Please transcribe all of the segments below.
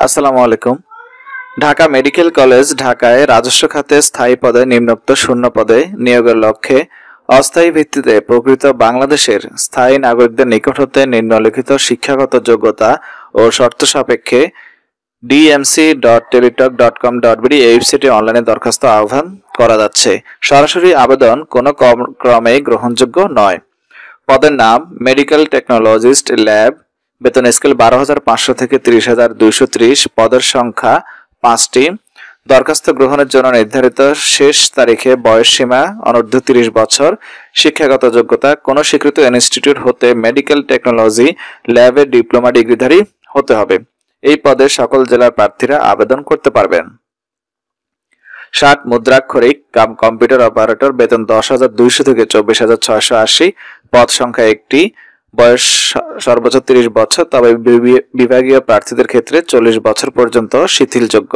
আসসালামু আলাইকুম। Dhaka medical college ঢাকায় রাজস্ব খাতে স্থায়ী পদে নিম্নোক্ত শূন্য পদে নিয়োগের লক্ষ্যে অস্থায়ী ভিত্তিতে প্রকৃত বাংলাদেশের স্থায়ী নাগরিকদের নিকট হতে নিম্নলিখিত শিক্ষাগত যোগ্যতা ও শর্ত সাপেক্ষে DMC dot Teletalk dot com dot BD এই ওয়েবসাইটে অনলাইনে দরখাস্ত আহ্বান করা যাচ্ছে। সরাসরি আবেদন কোনো ক্রমেই গ্রহণযোগ্য নয়। পদের নাম মেডিকেল টেকনোলজিস্ট ল্যাব বেতন স্কেল বারো হাজার পাঁচশো থেকে তিরিশ হাজার দুইশো ত্রিশ, পদের সংখ্যা পাঁচটি। দরখাস্ত গ্রহণের জন্য নির্ধারিত শেষ তারিখে বয়স সীমা অনূর্ধ্ব তিরিশ বছর। শিক্ষাগত যোগ্যতা, কোনো স্বীকৃত ইনস্টিটিউট হতে মেডিকেল টেকনোলজি ল্যাবে ডিপ্লোমা ডিগ্রিধারী হতে হবে। এই পদে সকল জেলার প্রার্থীরা আবেদন করতে পারবেন। ষাট মুদ্রাক্ষরিক কাম কম্পিউটার অপারেটর, বেতন দশ হাজার দুইশো থেকে চব্বিশ হাজার ছয়শো আশি, পদ সংখ্যা একটি। বয়স সর্বোচ্চ তিরিশ বছর, তবে বিভাগীয় প্রার্থীদের ক্ষেত্রে চল্লিশ বছর পর্যন্ত শিথিলযোগ্য।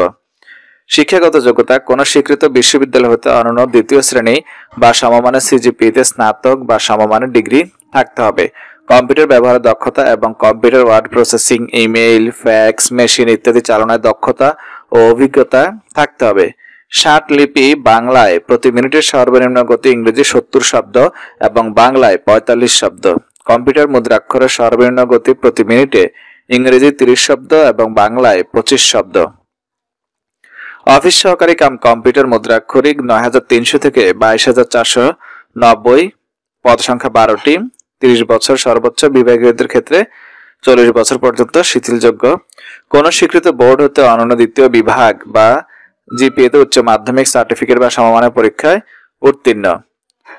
শিক্ষাগত যোগ্যতা, কোন স্বীকৃত বিশ্ববিদ্যালয় হতে অনন্য দ্বিতীয় শ্রেণি বা সমমানের সিজিপিতে স্নাতক বা সমমানের ডিগ্রি থাকতে হবে। কম্পিউটার ব্যবহারের দক্ষতা এবং computer word processing, email, fax, machine ইত্যাদি চালনায় দক্ষতা ও অভিজ্ঞতা থাকতে হবে। ষাট লিপি বাংলায় প্রতি মিনিটের সর্বনিম্ন গতি ইংরেজি সত্তর শব্দ এবং বাংলায় পঁয়তাল্লিশ শব্দ। কম্পিউটার মুদ্রাক্ষরের সর্বনিম্ন গতি প্রতি মিনিটে ইংরেজি তিরিশ শব্দ এবং বাংলায় পঁচিশ শব্দ। অফিস সহকারী কাম কম্পিউটার মুদ্রাক্ষরিক নয় হাজার তিনশো থেকে বাইশ হাজার চারশো নব্বই পদ সংখ্যা বারোটি, তিরিশ বছর সর্বোচ্চ বিভাগীয়দের ক্ষেত্রে চল্লিশ বছর পর্যন্ত শিথিলযোগ্য। কোন স্বীকৃত বোর্ড হতে অনন্য দ্বিতীয় বিভাগ বা জিপিএতে উচ্চ মাধ্যমিক সার্টিফিকেট বা সমমানের পরীক্ষায় উত্তীর্ণ।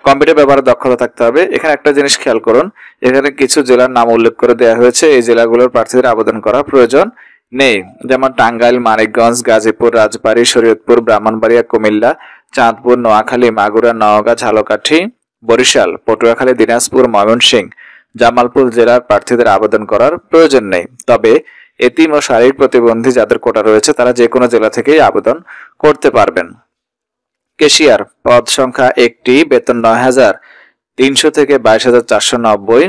কম্পিউটার ব্যবহারের দক্ষতা থাকতে হবে। এখানে একটা জিনিস খেয়াল করুন, এখানে কিছু জেলার নাম উল্লেখ করে দেওয়া হয়েছে। এই জেলাগুলোর প্রার্থীদের আবেদন করা প্রয়োজন নেই। যেমন টাঙ্গাইল, মানিকগঞ্জ, গাজীপুর, রাজবাড়ী, শরীয়তপুর, ব্রাহ্মণবাড়িয়া, কুমিল্লা, চাঁদপুর, নোয়াখালী, মাগুরা, নওগাঁ, ঝালকাঠি, বরিশাল, পটুয়াখালী, দিনাজপুর, ময়মনসিংহ, জামালপুর জেলার প্রার্থীদের আবেদন করার প্রয়োজন নেই। তবে এতিম ও শারীরিক প্রতিবন্ধী যাদের কোটা রয়েছে, তারা যে কোনো জেলা থেকেই আবেদন করতে পারবেন। কেশিয়ার পদ সংখ্যা একটি, বেতন নয় হাজার তিনশো থেকে বাইশ হাজার চারশো নব্বই।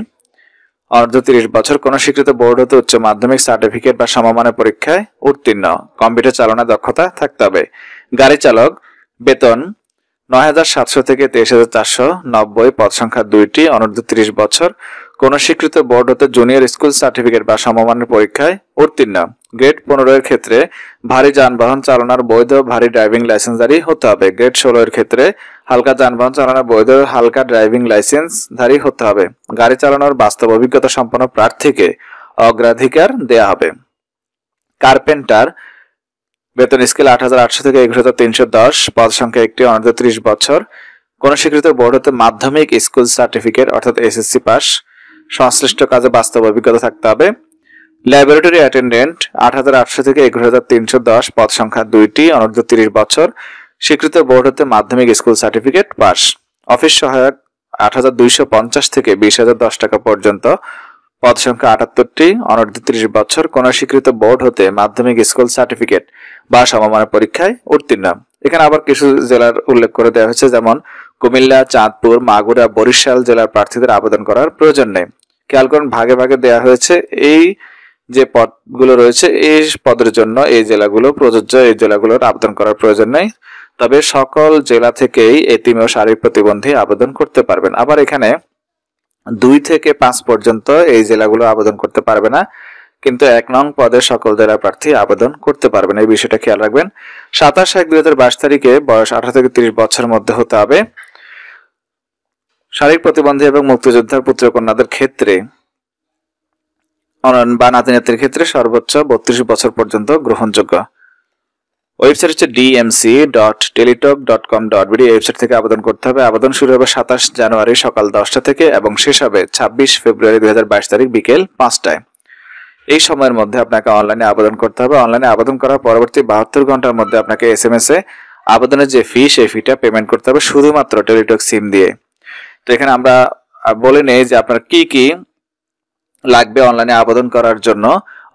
অর্ধ তিরিশ বছর কোন স্বীকৃত বোর্ড হতে উচ্চ মাধ্যমিক সার্টিফিকেট বা সমমানের পরীক্ষায় উত্তীর্ণ। কম্পিউটার চালনা দক্ষতা থাকতে হবে। গাড়ি চালক, বেতন নয় হাজার সাতশো থেকে তেইশ হাজার চারশো নব্বই, পদ সংখ্যা দুইটি, অনূর্ধ্ব তিরিশ বছর কোন স্বীকৃত বোর্ড হতে জুনিয়র স্কুল সার্টিফিকেট বা সমমানের পরীক্ষায় উত্তীর্ণ। গ্রেড পনেরো এর ক্ষেত্রে ভারী যানবাহন চালানোর বৈধ ভারী ড্রাইভিং লাইসেন্স লাইসেন্সধারী হতে হবে। গ্রেড ষোলো এর ক্ষেত্রে হালকা যানবাহন চালানোর বৈধ হালকা ড্রাইভিং লাইসেন্স লাইসেন্সধারী হতে হবে। গাড়ি চালানোর বাস্তব অভিজ্ঞতা সম্পন্ন প্রার্থীকে অগ্রাধিকার দেয়া হবে। কার্পেন্টার বেতন স্কেল আট হাজার আটশো থেকে একুশ হাজার তিনশো দশ, পদ সংখ্যা একটি, অনূর্ধ্ব ত্রিশ বছর। কোন স্বীকৃত বোর্ড হতে মাধ্যমিক স্কুল সার্টিফিকেট অর্থাৎ এসএসসি পাস সংশ্লিষ্ট কাজে বাস্তব অভিজ্ঞতা থাকতে হবে। ল্যাবরেটরি অ্যাটেন্ডেন্ট আট হাজার আটশো থেকে একুশ হাজার তিনশো দশ পদ সংখ্যা দুইটি, অনূর্ধ্ব তিরিশ বছর। স্বীকৃত বোর্ড হতে মাধ্যমিক স্কুল সার্টিফিকেট পাস। অফিস সহায়ক, আট হাজার দুইশো পঞ্চাশ থেকে বিশ হাজার দশ টাকা পর্যন্ত। পদ সংখ্যা আটাত্তরটি, অনূর্ধ্ব তিরিশ বছর। কোন স্বীকৃত বোর্ড হতে মাধ্যমিক স্কুল সার্টিফিকেট বা সমমানের পরীক্ষায় উত্তীর্ণ। এখানে আবার কিছু জেলার উল্লেখ করে দেওয়া হয়েছে, যেমন কুমিল্লা, চাঁদপুর, মাগুরা, বরিশাল জেলার প্রার্থীদের আবেদন করার প্রয়োজন নেই। খেয়াল ভাগে ভাগে দেওয়া হয়েছে এই যে পদগুলো রয়েছে, এই পদের জন্য এই জেলাগুলো প্রযোজ্য, এই জেলাগুলোর আবেদন করার প্রয়োজন নেই। তবে সকল জেলা থেকেই এতিম ও শারীরিক প্রতিবন্ধী আবেদন করতে পারবেন। আবার এখানে দুই থেকে পাঁচ পর্যন্ত এই জেলাগুলো আবেদন করতে পারবে না, কিন্তু এক নং পদে সকল জেলা প্রার্থী আবেদন করতে পারবেন। এই বিষয়টা খেয়াল রাখবেন। সাতাশ এক দুই হাজার বাইশ তারিখে বয়স আঠারো থেকে তিরিশ বছরের মধ্যে হতে হবে। শারীরিক প্রতিবন্ধী এবং মুক্তিযোদ্ধার পুত্র কন্যাদের ক্ষেত্রে, অনন বা নাতি নাতির ক্ষেত্রে সর্বোচ্চ বত্রিশ বছর পর্যন্ত গ্রহণযোগ্য। ওয়েবসাইট হচ্ছে DMC dot Teletalk dot com dot BD website থেকে আবেদন করতে হবে। আবেদন শুরু হবে সাতাশ জানুয়ারি সকাল দশটা থেকে এবং শেষ হবে ছাব্বিশ ফেব্রুয়ারি দুই হাজার বাইশ তারিখ বিকেল পাঁচটায়। এই সময়ের মধ্যে আপনাকে অনলাইনে আবেদন করতে হবে। অনলাইনে আবেদন করার পরবর্তী বাহাত্তর ঘণ্টার মধ্যে আপনাকে এস এম এস এ আবেদনের যে ফি সেই ফিটা পেমেন্ট করতে হবে শুধুমাত্র টেলিটক সিম দিয়ে। তো এখানে আমরা বলে নেই যে আপনার কি কি লাগবে অনলাইনে আবেদন করার জন্য।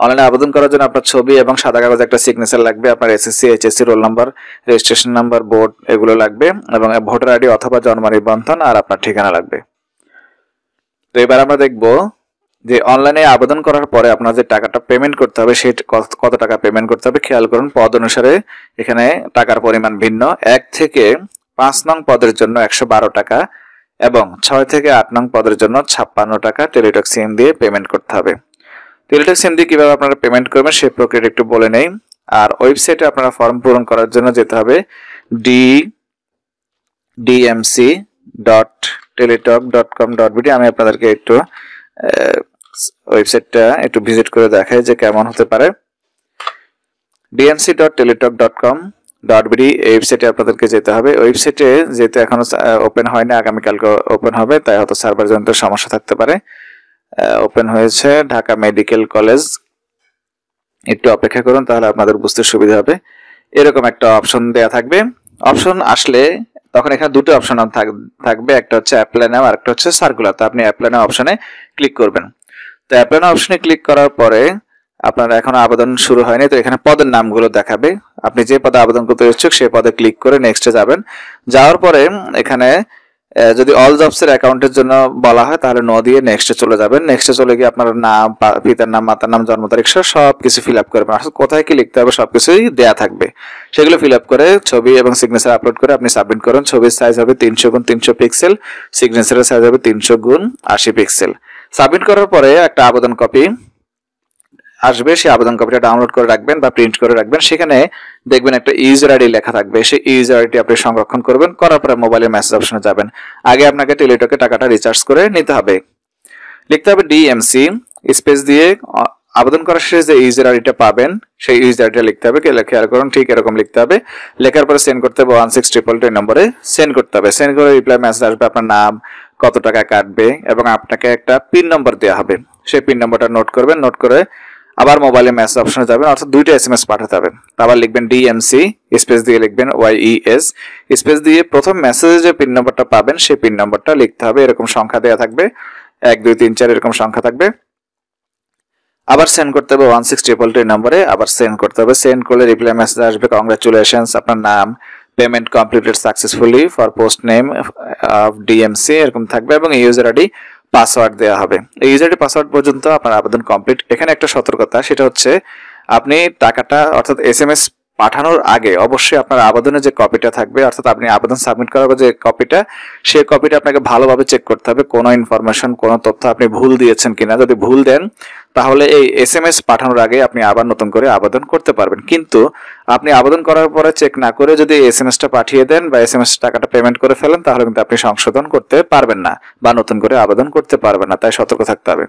অনলাইনে আবেদন করার জন্য আপনার ছবি এবং সাদা কাগজে একটা সিগনেচার লাগবে, আপনার SSC HSC roll number registration number board এগুলো লাগবে এবং ভোটার আইডি অথবা জন্ম নিবন্ধন আর আপনার ঠিকানা লাগবে। তো এবার আমরা দেখব যে অনলাইনে আবেদন করার পরে আপনার যে টাকাটা পেমেন্ট করতে হবে, সেই কত টাকা পেমেন্ট করতে হবে, খেয়াল করুন, পদ অনুসারে এখানে টাকার পরিমাণ ভিন্ন। এক থেকে পাঁচ নং পদের জন্য একশো বারো টাকা এবং ছয় থেকে আট নং পদের জন্য ছাপ্পান্ন টাকা টেলিটক সিম দিয়ে পেমেন্ট করতে হবে। টেলিটক সিম দিয়ে কীভাবে আপনারা পেমেন্ট করবেন সেই প্রক্রিয়াটা একটু বলে নেই। আর ওয়েবসাইটে আপনারা ফর্ম পূরণ করার জন্য যেতে হবে D DMC dot Teletalk dot com dot BD আমি আপনাদেরকে একটু ওয়েবসাইটটা একটু ভিজিট করে দেখাই যে কেমন হতে পারে। DMC dot Teletalk dot com dot BD ওয়েবসাইটে আপনাদেরকে যেতে হবে। ওয়েবসাইটে যেহেতু এখনও ওপেন হয় হয়নি, আগামীকালকে ওপেন হবে, তাই হয়তো সার্ভার জনিত সমস্যা থাকতে পারে। ওপেন হয়েছে ঢাকা মেডিকেল কলেজ একটু অপেক্ষা করুন, তাহলে আপনাদের বুঝতে সুবিধা হবে। এরকম একটা অপশন দেয়া থাকবে। অপশন আসলে তখন এখানে দুটো অপশন থাকবে, একটা হচ্ছে অ্যাপ্লাই নাও আর একটা হচ্ছে সার্কুলার তো আপনি অ্যাপ্লাই নাও অপশনে ক্লিক করবেন। তো অ্যাপ্লাই নাও অপশনে ক্লিক করার পরে আপনার এখনও আবেদন শুরু হয়নি, তো এখানে পদের নামগুলো দেখাবে। আপনি যে পদে আবেদন করতে ইচ্ছুক সেই পদে ক্লিক করে নেক্সটে যাবেন। যাওয়ার পরে এখানে যদি অল জবসের অ্যাকাউন্টের জন্য বলা হয়, তাহলে ন দিয়ে নেক্সটে চলে যাবেন। নেক্সটে চলে গিয়ে আপনার নাম পিতার নাম, মাতার নাম, জন্ম তারিখ সব কিছু ফিল আপ করবেন। আসলে কোথায় কি লিখতে হবে সবকিছুই দেয়া থাকবে। সেগুলো ফিল আপ করে ছবি এবং সিগনেচার আপলোড করে আপনি সাবমিট করুন। ছবির সাইজ হবে তিনশো গুণ তিনশো পিক্সেল সিগনেচারের সাইজ হবে তিনশো গুণ আশি পিক্সেল সাবমিট করার পরে একটা আবেদন কপি আসবে, সেই আবেদন কপিটা ডাউনলোড করে রাখবেন বা প্রিন্ট করে রাখবেন। সেখানে দেখবেন একটা ইউজার আইডি লেখা থাকবে। সেই ইউজার আইডি আপনি সংরক্ষণ করবেন, করার পরে মোবাইলে মেসেজ অপশনে যাবেন। আগে আপনাকে টেলিটকে টাকাটা রিচার্জ করে নিতে হবে। লিখতে হবে ডিএমসি স্পেস দিয়ে আবেদন করার শেষে যে ইউজার আইডিটা পাবেন, সেই ইউজার আইডিটা লিখতে হবে। খেয়াল করুন, ঠিক এরকম লিখতে হবে। লেখার পরে সেন্ড করতে হবে ওয়ান সিক্স ট্রিপল টু নম্বরে সেন্ড করতে হবে। সেন্ড করে রিপ্লাই মেসেজ আসবে, আপনার নাম, কত টাকা কাটবে, এবং আপনাকে একটা পিন নম্বর দেওয়া হবে। সেই পিন নম্বরটা নোট করবেন। নোট করে আবার মোবাইলে মেসেজ অপশনে যাবেন, অর্থাৎ দুইটা এস এম এস পাঠাতে হবে। আবার লিখবেন ডিএমসি স্পেস দিয়ে লিখবেন ওয়াই ওয়াইইএস স্পেস দিয়ে প্রথম মেসেজে যে পিন নম্বরটা পাবেন, সেই পিন নম্বরটা লিখতে হবে। এরকম সংখ্যা দেওয়া থাকবে। এক, দুই, তিন, চার, এরকম সংখ্যা থাকবে। আবার সেন্ড করতে হবে ওয়ান সিক্স ট্রিপল টু নম্বরে আবার সেন্ড করতে হবে। সেন্ড করলে রিপ্লাই মেসেজ আসবে। কংগ্রাচুলেশনস আপনার নাম। Payment completed successfully for post name of DMC এরকম থাকবে। এবং ইউজার আইডি পাসওয়ার্ড দেওয়া হবে। এই ইউজারের পাসওয়ার্ড পর্যন্ত আপনার আবেদন কমপ্লিট এখানে একটা সতর্কতা, সেটা হচ্ছে আপনি টাকাটা, অর্থাৎ এস এম এস পাঠানোর আগে অবশ্যই আপনার আবেদনের যে কপিটা থাকবে, অর্থাৎ আপনি আবেদন সাবমিট করার যে কপিটা সেই কপিটা আপনাকে ভালোভাবে চেক করতে হবে, কোনো ইনফরমেশন কোনো তথ্য আপনি ভুল দিয়েছেন কিনা। যদি ভুল দেন, তাহলে এই এস এম এস পাঠানোর আগে আপনি আবার নতুন করে আবেদন করতে পারবেন। কিন্তু আপনি আবেদন করার পরে চেক না করে যদি এস এম এসটা পাঠিয়ে দেন বা এস এম এস টাকাটা পেমেন্ট করে ফেলেন, তাহলে কিন্তু আপনি সংশোধন করতে পারবেন না বা নতুন করে আবেদন করতে পারবেন না। তাই সতর্ক থাকতে হবে।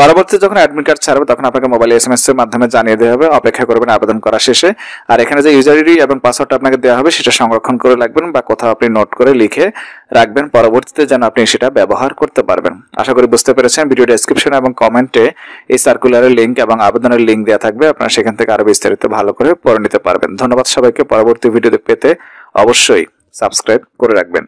পরবর্তীতে যখন অ্যাডমিট কার্ড ছাড়বে, তখন আপনাকে মোবাইল এস এম এস এর মাধ্যমে জানিয়ে দেওয়া হবে, অপেক্ষা করবেন, আবেদন করা শেষে। আর এখানে যে ইউজার আইডি এবং পাসওয়ার্ড আপনাকে দেওয়া হবে, সেটা সংরক্ষণ করে রাখবেন বা কোথাও আপনি নোট করে লিখে রাখবেন। পরবর্তীতে যেন আপনি সেটা ব্যবহার করতে পারবেন। আশা করি বুঝতে পেরেছেন। ভিডিও ডেসক্রিপশন এবং কমেন্টে এই সার্কুলারের লিঙ্ক এবং আবেদনের লিঙ্ক দেওয়া থাকবে। আপনারা সেখান থেকে আরও বিস্তারিত ভালো করে পড়ে নিতে পারবেন। ধন্যবাদ সবাইকে। পরবর্তী ভিডিও পেতে অবশ্যই সাবস্ক্রাইব করে রাখবেন।